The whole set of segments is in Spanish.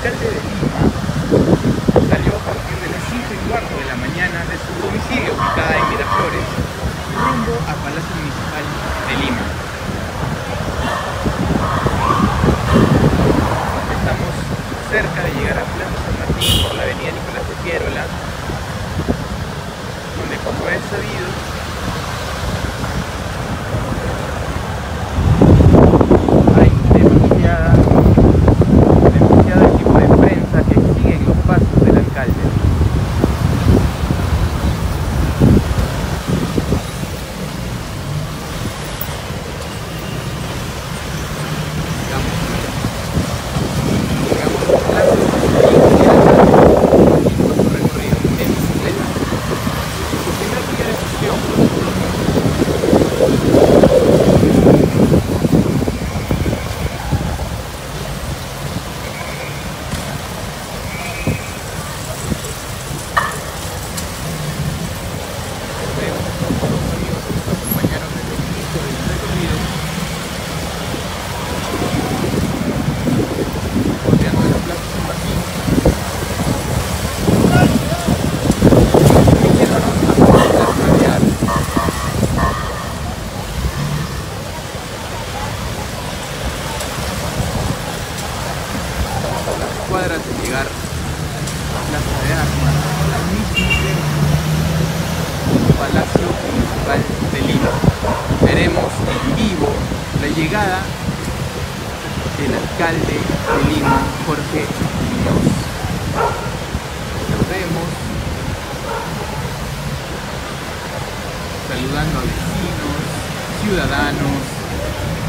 alcalde de Lima salió a partir de las 5 y cuarto de la mañana de su domicilio ubicada en Miraflores rumbo a Palacio Municipal de Lima. Estamos cerca de llegar a Plaza San Martín por la avenida Nicolás de Piérola, donde como es sabido hay demasiada, demasiado equipo de prensa que siguen los pasos del alcalde. Llegamos a Plaza San Martín y el alcalde continuó su recorrido en bicicleta. Su primer día de gestión Vemos a todos los amigos que nos acompañaron desde el inicio del recorrido bordeando la plaza San Martín dirigiéndonos hacia la plaza de Armas. Estamos a las cuadras de llegar a la plaza de Armas, al mismo tiempo Palacio Municipal de Lima. Veremos en vivo la llegada del alcalde de Lima, Jorge Muñoz. Lo vemos saludando a vecinos, ciudadanos,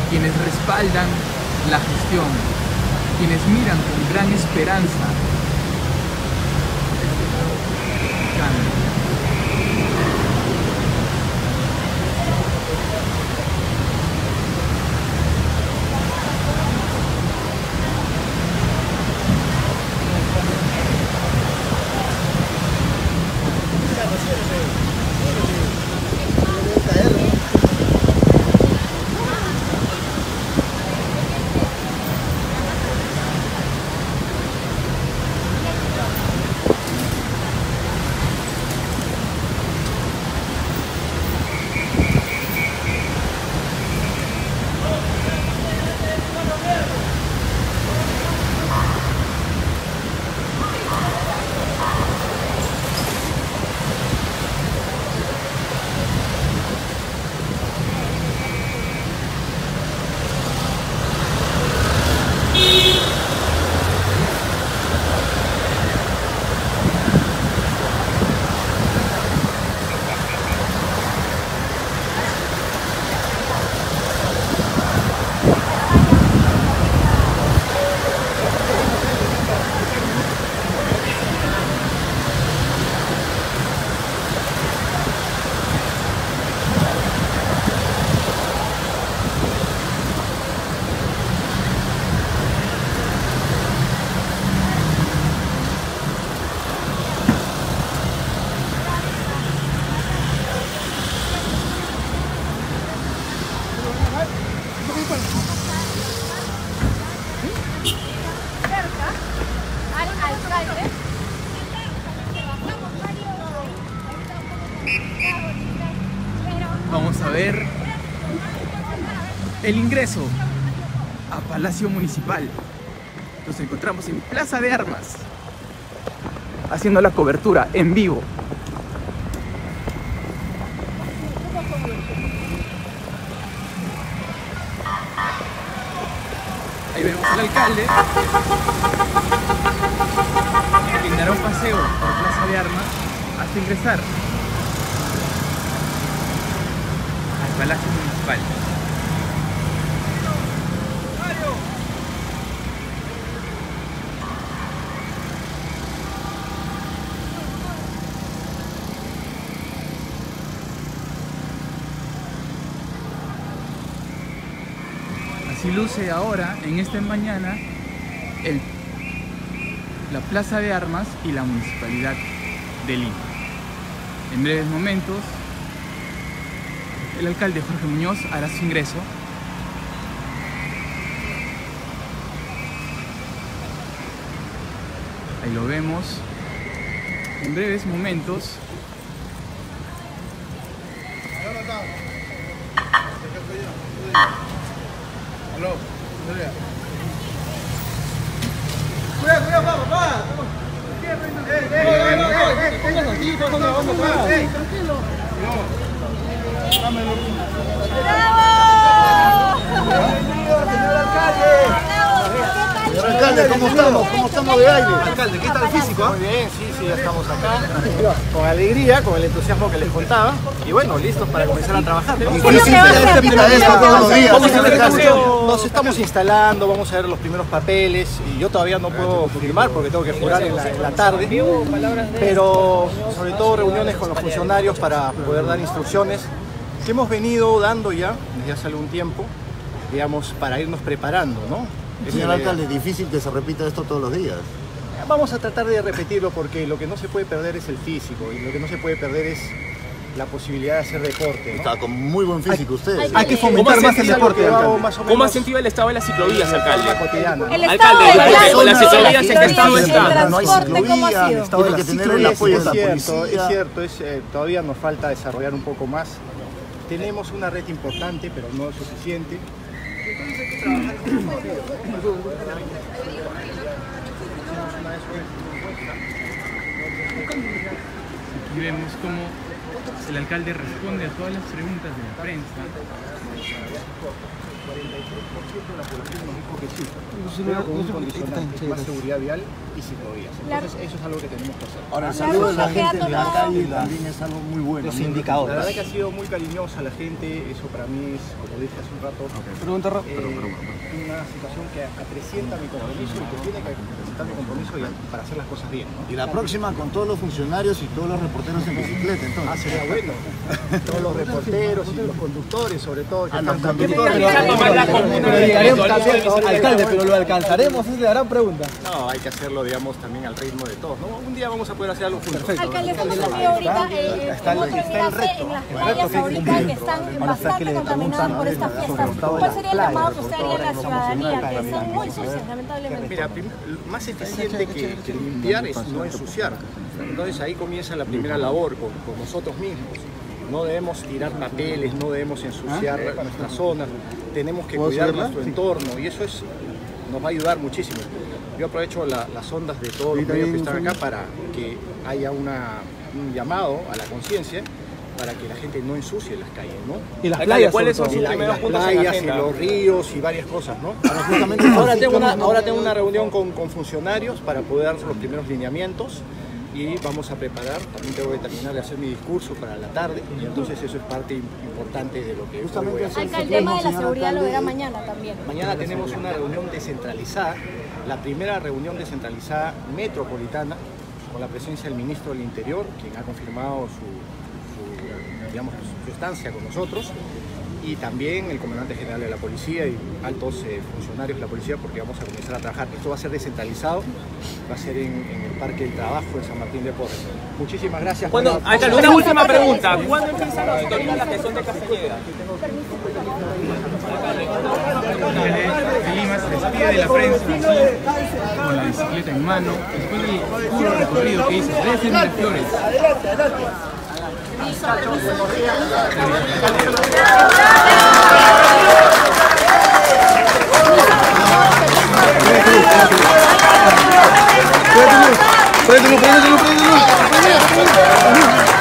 quienes respaldan la gestión, quienes miran con gran esperanza. El ingreso a Palacio Municipal. Nos encontramos en Plaza de Armas, haciendo la cobertura en vivo. Ahí vemos al alcalde. que Brindará un paseo por Plaza de Armas hasta ingresar al Palacio Municipal. Así luce ahora, en esta mañana, el- la Plaza de Armas y la Municipalidad de Lima. En breves momentos, el alcalde Jorge Muñoz hará su ingreso. Ahí lo vemos en breves momentos. Señor alcalde, ¿cómo estamos? ¿Cómo estamos de aire? Alcalde, ¿qué tal el físico? Muy bien, sí, sí, ya estamos acá. Con alegría, con el entusiasmo que les contaba. Y bueno, listos para comenzar a trabajar. señor. Nos estamos instalando, vamos a ver los primeros papeles. Y yo todavía no puedo firmar porque tengo que jurar en la, en la tarde. Pero sobre todo reuniones con los funcionarios para poder dar instrucciones que hemos venido dando ya desde hace algún tiempo, digamos, para irnos preparando, ¿no? Es Señor alcalde, difícil que se repita esto todos los días. Vamos a tratar de repetirlo porque lo que no se puede perder es el físico y lo que no se puede perder es la posibilidad de hacer deporte. ¿no? Está con muy buen físico usted. Hay que fomentar Es más el deporte, más o ¿Cómo ha sentido el estado de las ciclovías, de alcalde? cotidiana. El Alcalde, estado de alcalde, la con las ciclovías en qué estado está? No hay transporte, ¿cómo ha ciclovía, sido? estado de Tiene que tener el apoyo de la es policía. cierto, Es cierto, es, eh, todavía nos falta desarrollar un poco más. Tenemos una red importante, pero no es suficiente. Aquí vemos cómo el alcalde responde a todas las preguntas de la prensa. Pero con un condicionante, más seguridad vial y ciclovías. Entonces eso es algo que tenemos que hacer. Ahora, el La saludo de la que gente en la calle también es algo muy bueno. Los indicadores. La verdad que ha sido muy cariñosa la gente, eso para mí es, como dije hace un rato, eh, una situación que acrecienta mi compromiso y que tiene que mi compromiso y para hacer las cosas bien. ¿no? Y la próxima con todos los funcionarios y todos los reporteros en bicicleta, Ah, entonces. sería bueno. Todos los reporteros y los conductores, sobre todo, que Ah, los también. conductores. Alcalde, pero lo alcanzaremos, esa es la gran pregunta. No, hay que hacerlo, digamos, también al ritmo de todos. ¿no? Un día vamos a poder hacer algo juntos. Alcalde, estamos aquí ahorita eh, enlace en las playas ahorita que están bastante contaminadas por estas fiestas. ¿Cuál sería el llamado que usted haría a la ciudadanía? Que están muy sucias, lamentablemente. Mira, más eficiente que, que limpiar es no ensuciar. Entonces ahí comienza la primera labor con, con nosotros mismos. No debemos tirar papeles, no debemos ensuciar nuestras zonas, tenemos que cuidar nuestro entorno y eso es, nos va a ayudar muchísimo. Yo aprovecho la- las ondas de todos los medios que están acá para que haya una, un llamado a la conciencia para que la gente no ensucie las calles, ¿no? Y las Alcalde, playas, ¿cuáles son sus primeros en la playas y los ríos y varias cosas, ¿no? Ahora, justamente tengo, una, ciclos- ahora tengo una reunión con, con funcionarios para poder dar los primeros lineamientos y vamos a preparar, también tengo que terminar de hacer mi discurso para la tarde y entonces eso es parte im- importante de lo que hoy voy a hacer. Alcalde, el tema de la seguridad lo verá mañana también. Mañana tenemos una reunión descentralizada, la primera reunión descentralizada metropolitana con la presencia del ministro del Interior, quien ha confirmado su, digamos, su estancia con nosotros, y también el comandante general de la policía y altos eh, funcionarios de la policía, porque vamos a comenzar a trabajar. Esto va a ser descentralizado, va a ser en, en el Parque del Trabajo de San Martín de Porres. Muchísimas gracias. Bueno, una última pregunta. ¿Cuándo empiezan a autorizar la gestión de Castañeda? Lima se despide de la prensa con la bicicleta en mano, después del puro recorrido que hizo desde Miraflores. Prende-lo, prende-lo, prende-lo, prende-lo.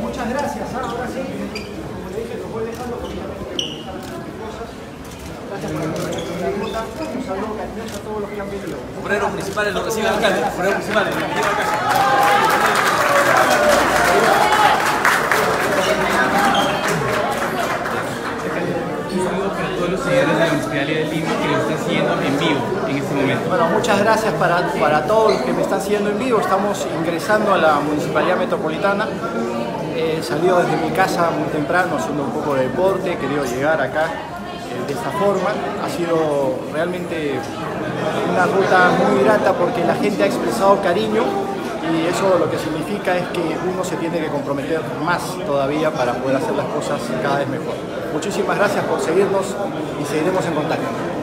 Muchas gracias. ¿ah? Ahora sí, como le dije, los voy dejando porque ya tengo que hacer cosas. Gracias por la Plata, un saludo cariñoso a todos los que han venido. Obreros municipales lo recibe el alcalde. Obreros municipales lo recibe el alcalde. Un saludo para todos los seguidores de la Municipalidad de Lima que lo están siguiendo en vivo en este momento. Bueno, muchas gracias para, para todos los que me están siguiendo en vivo. Estamos ingresando a la Municipalidad Metropolitana. He salido desde mi casa muy temprano haciendo un poco de deporte, he querido llegar acá eh, de esta forma. Ha sido realmente una ruta muy grata porque la gente ha expresado cariño y eso lo que significa es que uno se tiene que comprometer más todavía para poder hacer las cosas cada vez mejor. Muchísimas gracias por seguirnos y seguiremos en contacto.